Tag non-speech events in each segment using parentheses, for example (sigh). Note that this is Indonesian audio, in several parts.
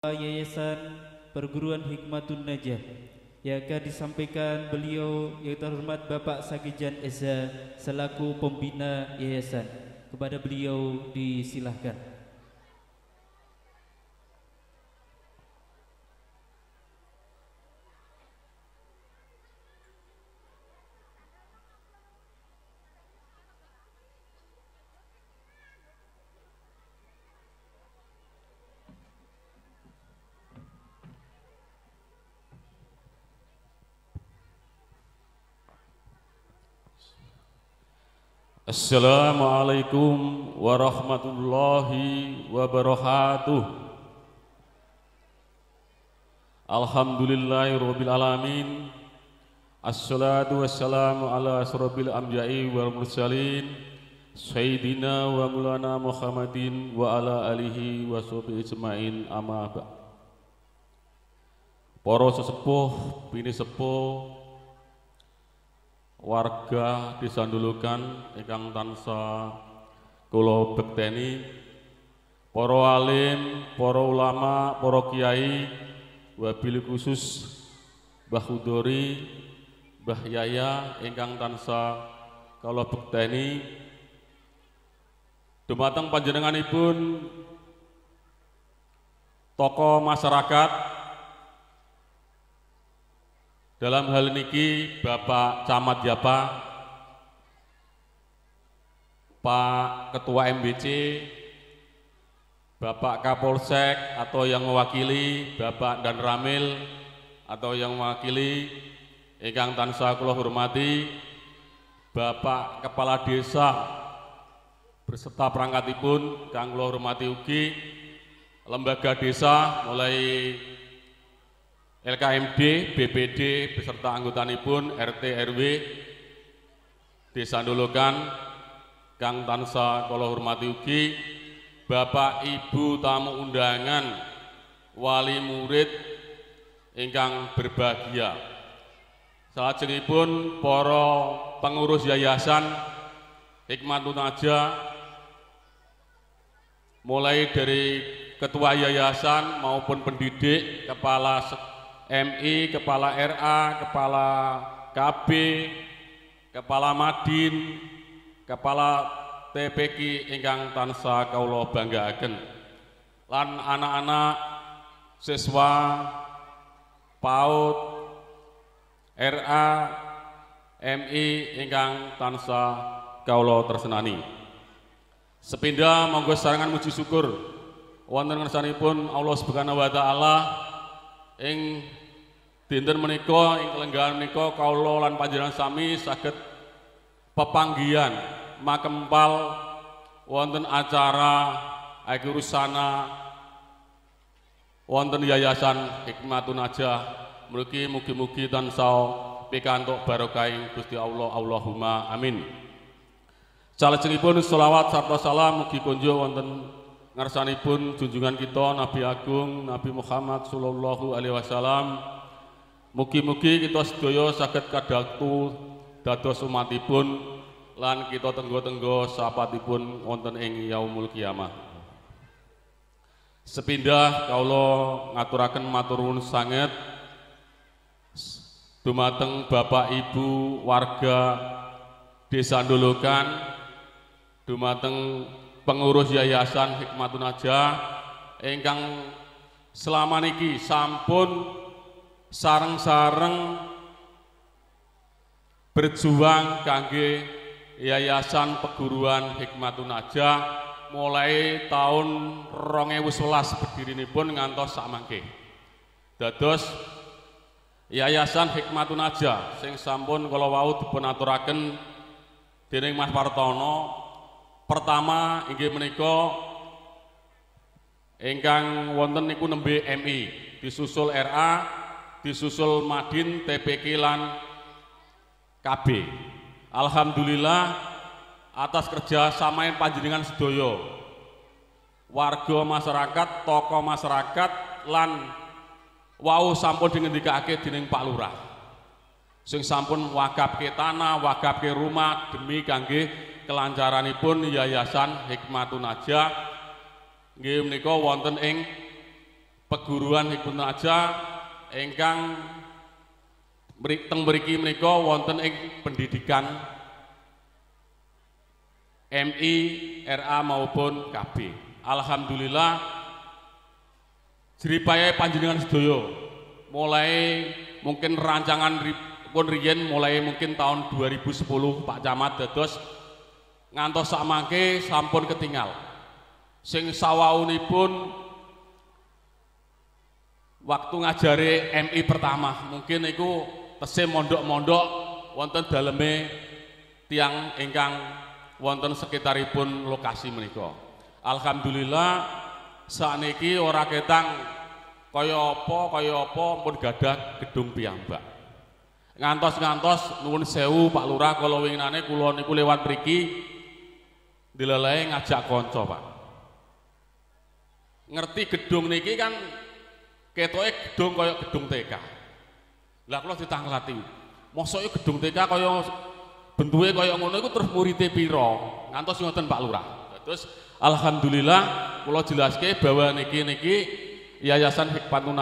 Yayasan Perguruan Hikmatun Najah yang akan disampaikan beliau yang terhormat Bapak Sagijan Eza selaku pembina yayasan. Kepada beliau disilahkan. Assalamualaikum warahmatullahi wabarakatuh. Alhamdulillahirabbil alamin. Assalatu wassalamu ala asrofil anbiya'i wal mursalin Sayyidina wa mulana Muhammadin wa ala alihi wa sahbihi ajmain amma ba' Para sesepuh, bini sepuh, warga disandulukan ingkang tansah kula bekteni para alim, para ulama, para kiai, wabil khusus Mbah Hudori, Mbah Yaya ingkang tansah kula bekteni. Dumateng panjenenganipun tokoh masyarakat dalam hal niki Bapak Camat Japa, Pak Ketua MBC, Bapak Kapolsek atau yang mewakili, Bapak dan Ramil atau yang mewakili, ingkang tansah kula hormati, Bapak Kepala Desa berserta perangkatipun kang kula hormati ugi lembaga desa mulai LKMD, BPD beserta anggotanipun RT RW Desa Ndolokan Kang Tansa kula hormati ugi Bapak Ibu tamu undangan wali murid ingkang berbahagia. Salajengipun para pengurus yayasan Hikmatun Aja mulai dari ketua yayasan maupun pendidik, kepala MI, Kepala RA, Kepala KB, Kepala Madin, Kepala TPK ingkang tansah kaula banggaaken. Lan anak-anak siswa PAUD RA MI ingkang tansah kaula tersenani. Sepindah monggo sarangan muji syukur wonten ngersanipun Allah Subhanahu wa taala ing dinten menika ing kelenggahan menika kawula lan panjenengan sami saged pepanggihan makempal wonten acara Agurusana wonten yayasan Hikmatun Najah mugi mugi-mugi tansah pikantuk barokah Gusti Allah. Allahumma amin. Salajengipun selawat sarta salam mugi kunjuk wonten ngarsanipun junjungan kita Nabi Agung Nabi Muhammad sallallahu alaihi wasallam Mugi-mugi kita sedaya saged kadaktu dados umatipun lan kita tenggo-tenggo sapatipun wonten ing yaumul kiamah. Sepindah kawula ngaturaken matur nuwun sanget. Dumateng Bapak Ibu warga Desa Ndolokan. Dumateng pengurus Yayasan Hikmatun Aja. Ingkang selama niki sampun sareng-sareng berjuang kangge Yayasan Perguruan Hikmatun Aja mulai tahun 2011 bedirinipun ngantos samangke. Dados Yayasan Hikmatun Aja sing sampun kala wau dipun aturaken dening Mas Partono pertama inggih menika ingkang wonten niku nembe MI disusul RA disusul Madin, TPK lan KB. Alhamdulillah atas kerja sama yang panjenengan sedoyo warga masyarakat, tokoh masyarakat lan wau sampun dingendikake dening Pak Lurah. Sing sampun wakafke tanah, wakafke rumah demi kangge kelancaranipun Yayasan Hikmatun Najah nggih menika wonten ing perguruan Hikmatun Aja ingkang teng mriki menika wonten ing pendidikan MI, RA maupun KB. Alhamdulillah jeripaya panjenengan sedaya mulai mungkin rancangan pun riyen mulai mungkin tahun 2010 Pak Camat dados ngantos sakmangke sampun ketinggal. Sing sawaunipun waktu ngajari MI pertama mungkin itu tesih mondok-mondok wonten daleme tiang ingkang wonten sekitaripun lokasi menika. Alhamdulillah sakniki ora ketang kaya apa kaya apa pun gadah gedung piyambak. Ngantos-ngantos nuwun sewu Pak Lurah kala winginane kula niku lewat mriki dilelai ngajak kanca, Pak. Ngerti gedung niki kan ketoke gedung kaya gedung TK. Lah kula ditangklati. Mosok gedung TK kaya bentuke kaya ngono iku terus murite pira? Ngantos ngoten Pak Lurah. Terus alhamdulillah kula jelaske bahwa niki niki Yayasan Hikmatun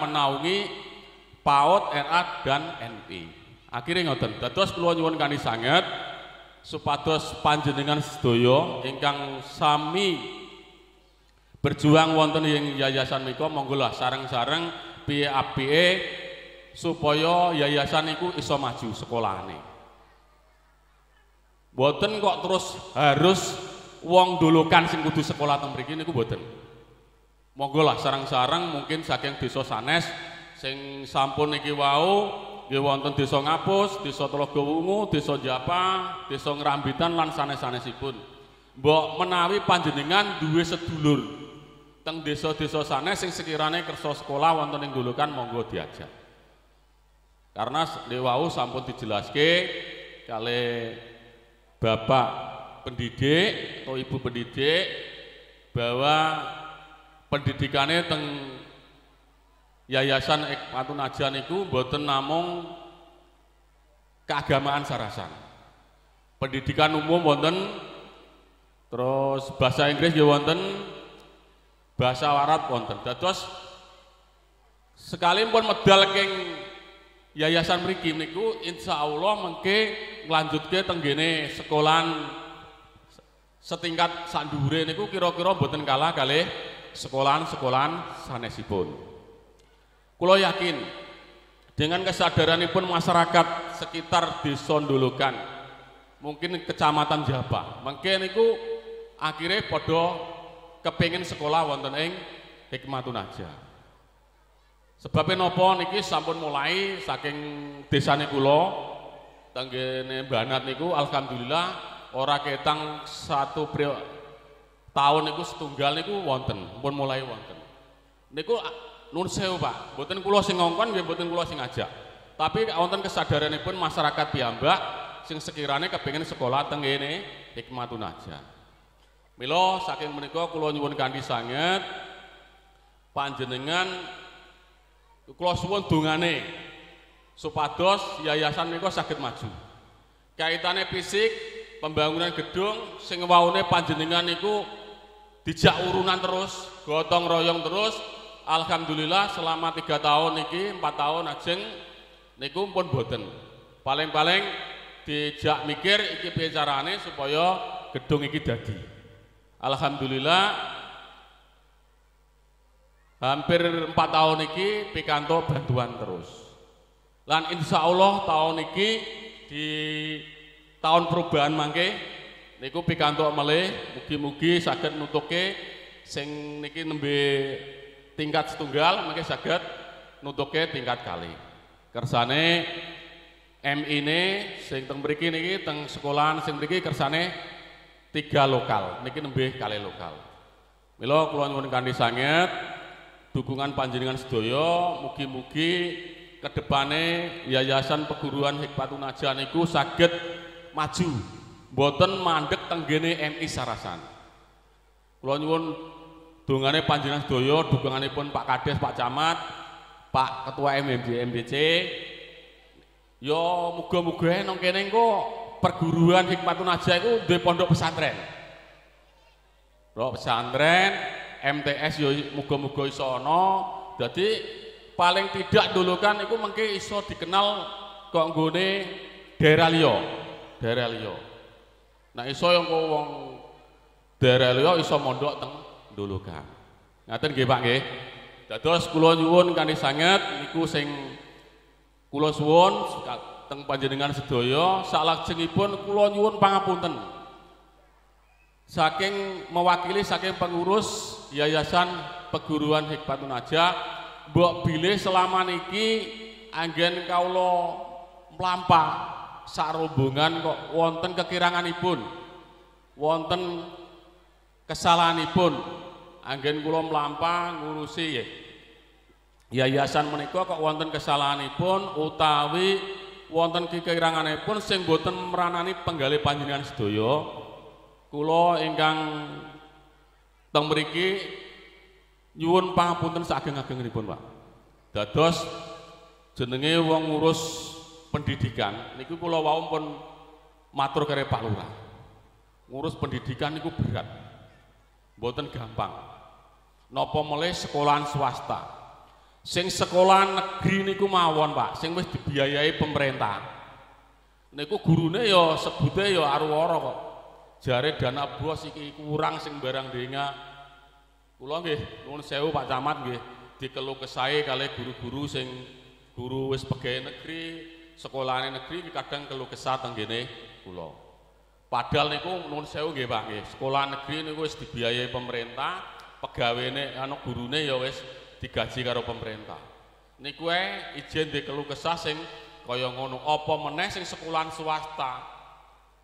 menaungi PAUD, RA dan NI. Akhirnya ngoten. Dados kula nyuwun kanthi sanget supados panjenengan sedaya ingkang sami berjuang wonten ing yayasan menika monggolah sareng-sareng piye-apike supaya yayasan iku iso maju sekolahane. Boten kok terus harus wong dulukan sing kudu sekolah teng mriki niku boten. Monggolah sareng-sareng mungkin saking desa sanes sing sampun iki wau nggih wonten desa Ngapus, desa Telaga Wungu, desa Japa, desa Ngrambitan lan sanes-sanesipun. Mbok menawi panjenengan duwe sedulur teng desa-desa sana sing sekiranya kerso sekolah wonten ing dulukan monggo diajak. Karena dewau sampun dijelaske kali bapak pendidik atau ibu pendidik bahwa pendidikannya teng Yayasan Ikmatun Aja niku mboten namung keagamaan sarasan. Pendidikan umum wonten terus bahasa Inggris ya wonten bahasa Arab wonten. Dados sekalipun medal keng yayasan mriki niku Allah mengke nglanjutke tenggene sekolahan setingkat sandure niku kira-kira mboten kalah kalih sekolahan-sekolahan sanesipun. Kula yakin dengan kesadaranipun masyarakat sekitar desa Ndulukan, mungkin kecamatan Jaba, mungkin niku akhirnya padha kepingin sekolah wonten ing Hikmatun Aja. Sebabnya nopo niki sampun mulai saking desane kula tenggene Banat niku alhamdulillah ora ketang satu prio, tahun niku setunggal niku wonten, pun mulai wonten. Niku nun sewu Pak, mboten kula sing ngongkon nggih mboten kula sing ngajak. Tapi wonten kesadaranipun masyarakat piyambak sing sekiranya kepingin sekolah tenggene Hikmatun Aja. Milo saking menika kula nyuwun kanthi sanget panjenengan kula suwun dongane supados yayasan menika saged maju. Kaitane fisik pembangunan gedung sing waune panjenengan niku dijak urunan terus, gotong royong terus. Alhamdulillah selama tiga tahun niki, empat tahun ajeng niku pun boten. Paling-paling dijak mikir iki piye carane supaya gedung iki dadi. Alhamdulillah hampir empat tahun ini pikanto bantuan terus. Lan insya Allah tahun ini di tahun perubahan mangke niku pikanto meleh mugi-mugi saged nutuke sing niki nembe tingkat setunggal mangke saged nutuke tingkat kali. Kersane M ini sing teng mriki niki teng sekolahan sing mriki kersane tiga lokal. Niki nembih kali lokal. Milo kula nyuwun kanthi sanget dukungan panjenengan sedaya mugi-mugi kedepane Yayasan Perguruan Hikmatun Najah niku saged maju. Boten mandek tenggene MI Sarasan. Kula nyuwun dongane panjenengan sedaya dukunganipun Pak Kades Pak Camat Pak Ketua MMJ MBC yo muga-muga nang kene engko perguruan Hikmatun Najah itu di pondok pesantren. Pondok pesantren MTS yo muga-muga iso ana. Dadi paling tidak dulu kan iku mengke iso dikenal kok nggone daerah liya. Daerah liya. Nah iso yang wong daerah liya iso mondok teng Dulukan. Ngaten nggih Pak nggih. Dados kula nyuwun kanthi sanget niku sing kula suwun teng panjenengan sedaya salajengipun kula nyuwun pangapunten. Saking mewakili saking pengurus Yayasan Peguruan Hikmatun Aja, mbok bilih selama niki anggen kawula mlampah sak rombongan kok wonten kekiranganipun. Wonten kesalahanipun anggen kula mlampah ngurusi ya. Yayasan menika kok wonten kesalahanipun utawi wonten kekiranganipun sing boten meranani penggalih panjenengan sedaya. Kula ingkang teng mriki nyuwun pangapunten sageng-agengipun, Pak. Dados jenenge wong ngurus pendidikan niku kula wau pun matur kare Pak Lurah. Ngurus pendidikan niku berat. Mboten gampang. Napa melih sekolahan swasta. Sing sekolah negeri niku mawon, Pak, sing wis dibiayai pemerintah. Niku gurune ya sebute ya arwara kok. Jare dana bos iki kurang sing barang denga. Kula nggih nuwun sewu Pak Camat nggih dikeluh kesae kali guru-guru sing guru wis pegawai negeri, sekolahane negeri kadang keluh kesah teng kene kula. Padahal niku nuwun sewu nggih Pak nggih. Sekolah negeri niku wis dibiayai pemerintah, pegawene anu gurune ya wis digaji karo pemerintah. Niku ae izin dikeluh kesah sing kaya ngono. Apa meneh sing sekolahan swasta?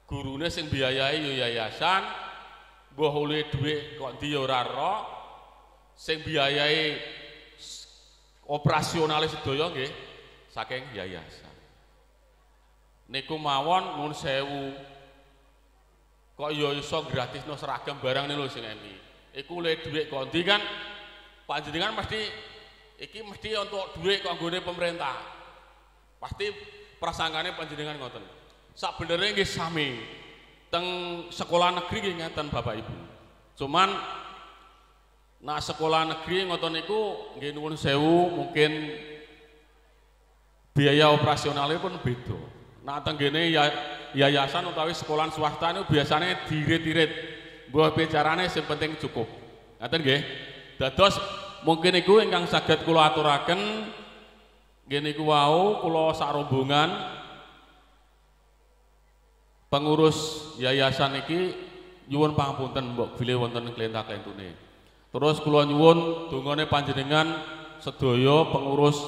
Gurune sing biayai ya yayasan, mbah oleh dhuwit kok ndi ya ora ro. Sing biayai operasionale sedaya nggih saking yayasan. Niku mawon nuwun sewu kok ya iso gratisno seragam barang lho sing emi. Iku le dhuwit kondi kan panjenengan mesti iki mesti untuk dhuwit kok nggone pemerintah. Pasti prasangkane panjenengan ngoten. Sak benernya nggih sami. Teng sekolah negeri nggih ngeten Bapak Ibu. Cuman nah sekolah negeri ngoten niku nggih sewu mungkin biaya operasionalnya pun beda. Nah tenggene ya, yayasan utawi sekolahan swasta itu biasanya dirit-irit. Mbah bicarane penting cukup. Ngaten nggih. Dados mungkin iku ingkang saged kula aturaken nggih niku wau kula sak pengurus yayasan iki nyuwun pangapunten mbok bilih wonten klentah-klentune. Terus kula nyuwun dongane panjenengan sedaya pengurus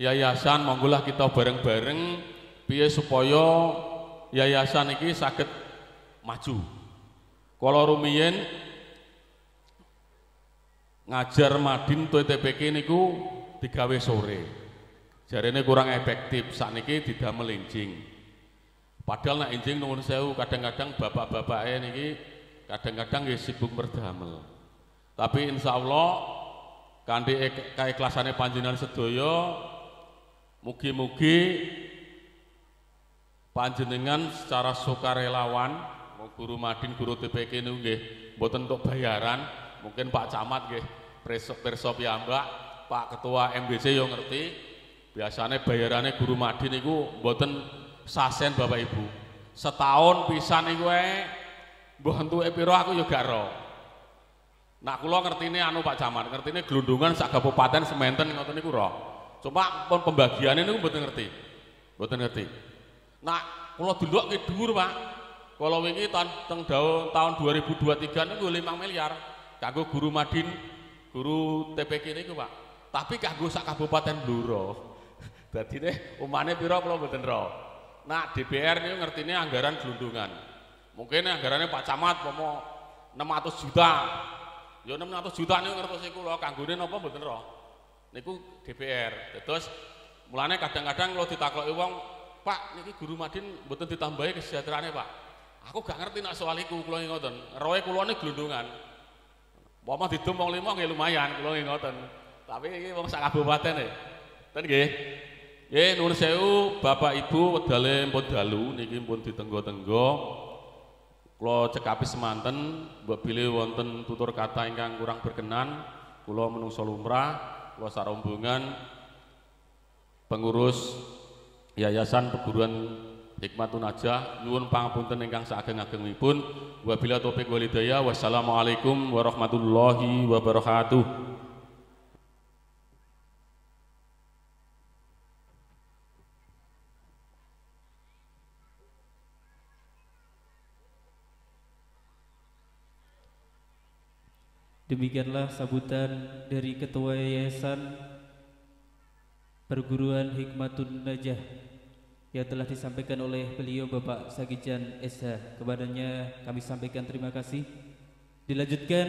yayasan monggolah kita bareng-bareng piye supaya yayasan iki saged maju. Kala rumiyin ngajar Madin TPK niku digawe sore. Jarene kurang efektif, sakniki didamel enjing. Padahal nek enjing nuwun sewu kadang-kadang bapak-bapake niki kadang-kadang nggih sibuk berdamel. Tapi insya Allah kanthi keikhlasannya panjenengan sedaya mugi-mugi panjenengan secara sukarelawan guru madin guru TPK ini nggih mboten untuk bayaran mungkin Pak Camat nggih perso piyambak Pak Ketua MBC yo ngerti biasanya bayarannya guru madin itu mboten sasen Bapak Ibu setahun pisan iku ae mbah entuke pira aku yo gak ro Nak kula ngertine anu Pak Camat, ngertine glundungan sak kabupaten sementen ngoten niku ro. Cuma pun pembagiannya niku mboten ngerti. Mboten ngerti. Nak kula delok ki dhuwur, Pak. Kala wingi tahun tahun 2023 niku 5 miliar kanggo guru Madin, guru TPK niku, Pak. Tapi kanggo sak kabupaten Bluro. (laughs) Dadine umane pira kula mboten ro. Nak DPR niku ngertine anggaran glundungan. Mungkin anggarannya Pak Camat pomo 600 juta. Ya 600 juta niku ngertos kula kanggone napa mboten ro. Niku DPR. Terus mulane kadang-kadang kalau ditakoki wong, Pak niki guru Madin mboten ditambahi kesejahteraane, Pak. Aku gak ngerti nak soal iku kula ngoten. Roe kula niku glundungan. Pama didum wong lima nggih lumayan kula ngoten. Tapi iki wong sak kabupaten e. Ten nggih. Nggih nuwun sewu Bapak Ibu wedale pun dalu niki pun ditenggo-tenggo. Kula cekapi semanten mbok bilih wonten tutur kata ingkang kurang berkenan, kula menungso lumrah, kula sarombongan pengurus Yayasan Perguruan Hikmatun Najah nyuwun pangapunten ingkang saageng-agengipun. Wabillahi taufik wal hidayah. Wassalamualaikum warahmatullahi wabarakatuh. Demikianlah sambutan dari Ketua Yayasan Perguruan Hikmatun Najah yang telah disampaikan oleh beliau Bapak Sagijan SH. Kepadanya kami sampaikan terima kasih. Dilanjutkan